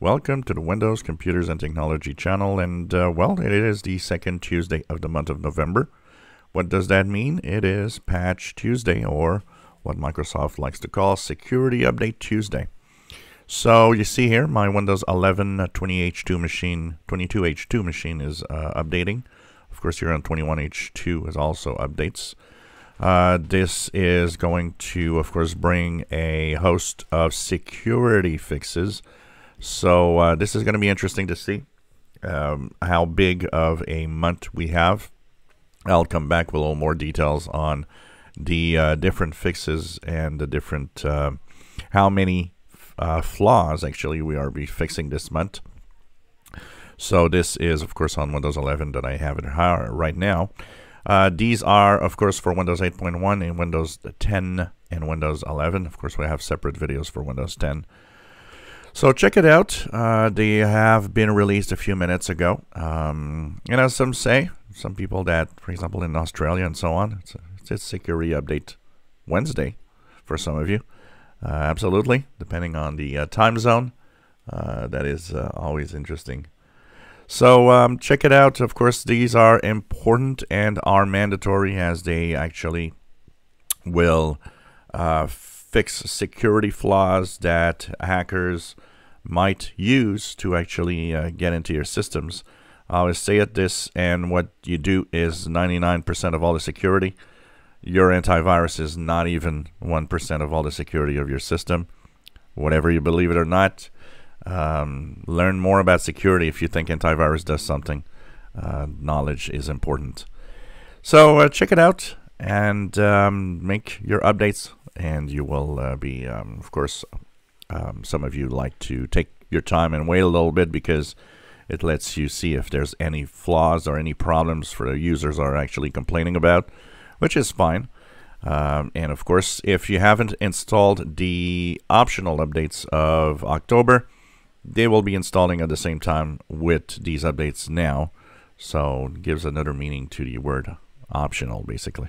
Welcome to the Windows Computers and Technology channel, and uh, well, it is the second Tuesday of the month of November. What does that mean? It is Patch Tuesday, or what Microsoft likes to call Security Update Tuesday. So you see here, my Windows 11 20H2 machine, 22H2 machine is uh, updating. Of course, here on 21H2 is also updates. Uh, this is going to, of course, bring a host of security fixes so uh, this is going to be interesting to see um, how big of a month we have. I'll come back with a little more details on the uh, different fixes and the different uh, how many uh, flaws actually we are be fixing this month. So this is of course on Windows 11 that I have it right now. Uh, these are of course for Windows 8.1 and Windows 10 and Windows 11. Of course we have separate videos for Windows 10 so check it out. Uh, they have been released a few minutes ago. Um, and as some say, some people that, for example, in Australia and so on, it's a, it's a security update Wednesday for some of you. Uh, absolutely, depending on the uh, time zone. Uh, that is uh, always interesting. So um, check it out. Of course, these are important and are mandatory as they actually will uh, fix security flaws that hackers might use to actually uh, get into your systems. I always say it this, and what you do is 99% of all the security. Your antivirus is not even 1% of all the security of your system. Whatever you believe it or not, um, learn more about security if you think antivirus does something. Uh, knowledge is important. So uh, check it out and um, make your updates and you will uh, be, um, of course, um, some of you like to take your time and wait a little bit because it lets you see if there's any flaws or any problems for users are actually complaining about, which is fine. Um, and of course, if you haven't installed the optional updates of October, they will be installing at the same time with these updates now. So it gives another meaning to the word optional, basically.